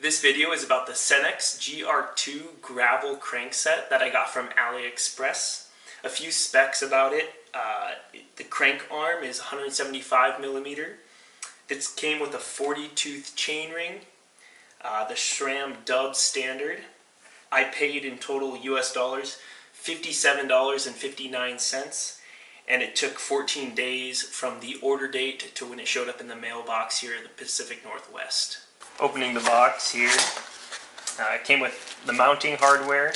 This video is about the Senicx GR2 gravel crankset that I got from AliExpress. A few specs about it. Uh, the crank arm is 175 millimeter. It came with a 40 tooth chainring. Uh, the SRAM Dub standard. I paid in total US dollars $57.59 and it took 14 days from the order date to when it showed up in the mailbox here in the Pacific Northwest. Opening the box here, uh, it came with the mounting hardware.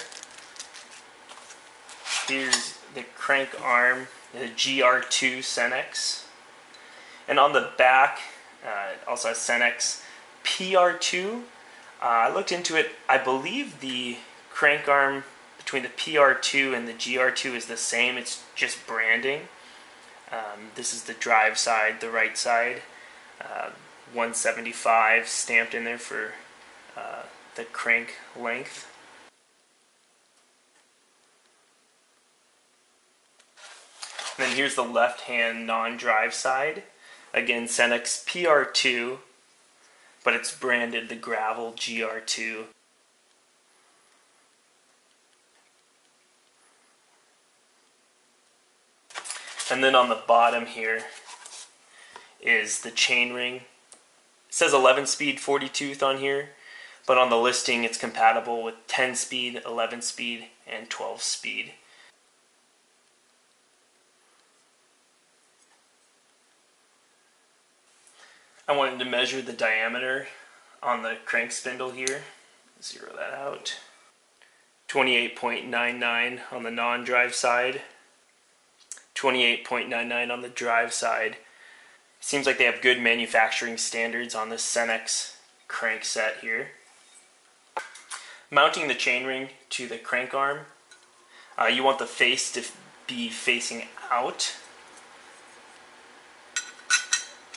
Here's the crank arm, the GR2 Senicx. And on the back, uh, also has Senicx PR2. Uh, I looked into it. I believe the crank arm between the PR2 and the GR2 is the same. It's just branding. Um, this is the drive side, the right side. Uh, 175 stamped in there for uh, the crank length. And then here's the left hand non-drive side. Again, Senicx PR2, but it's branded the Gravel GR2. And then on the bottom here is the chainring. Says 11 speed 40 tooth on here, but on the listing it's compatible with 10 speed, 11 speed, and 12 speed. I wanted to measure the diameter on the crank spindle here. Zero that out. 28.99 on the non-drive side 28.99 on the drive side. Seems like they have good manufacturing standards on this Senicx crank set here. Mounting the chainring to the crank arm, uh, you want the face to be facing out.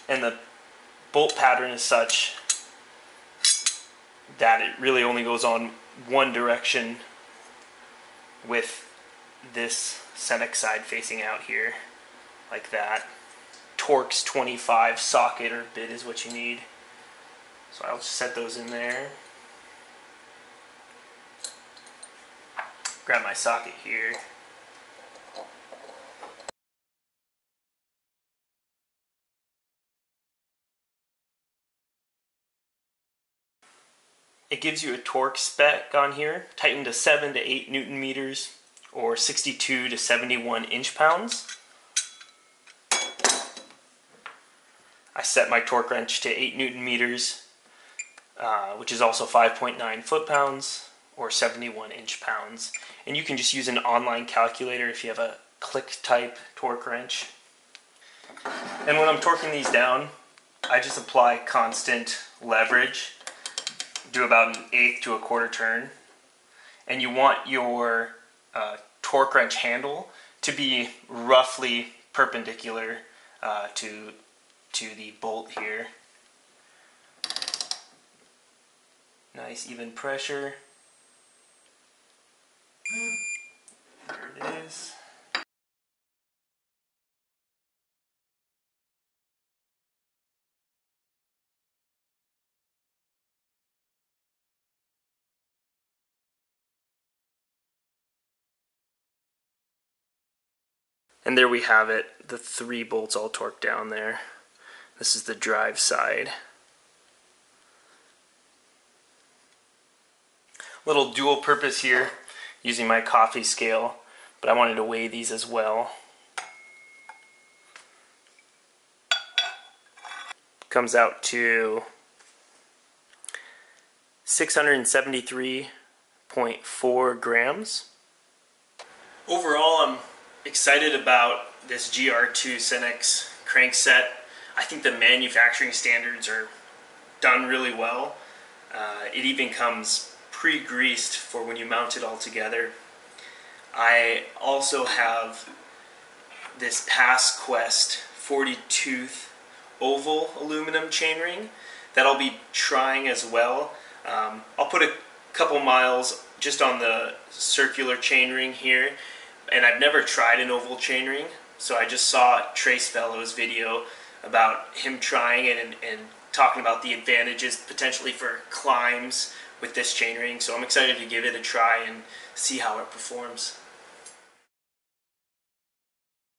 And the bolt pattern is such that it really only goes on one direction with this Senicx side facing out here, like that. Torx 25 socket or bit is what you need. So I'll just set those in there. Grab my socket here. It gives you a torque spec on here, tightened to 7 to 8 newton meters or 62 to 71 inch pounds. I set my torque wrench to 8 newton meters, uh, which is also 5.9 foot pounds or 71 inch pounds. And you can just use an online calculator if you have a click type torque wrench. And when I'm torquing these down, I just apply constant leverage, do about an eighth to a quarter turn. And you want your uh, torque wrench handle to be roughly perpendicular uh, to, to the bolt here. Nice even pressure. There it is. And there we have it, the three bolts all torqued down there. This is the drive side. Little dual purpose here using my coffee scale, but I wanted to weigh these as well. Comes out to 673.4 grams. Overall, I'm excited about this GR2 Senicx crankset. I think the manufacturing standards are done really well. Uh, it even comes pre-greased for when you mount it all together. I also have this PasQuest 40 tooth oval aluminum chainring that I'll be trying as well. Um, I'll put a couple miles just on the circular chainring here and I've never tried an oval chainring, so I just saw TraceVelo's video about him trying it and, and talking about the advantages potentially for climbs with this chainring. So I'm excited to give it a try and see how it performs.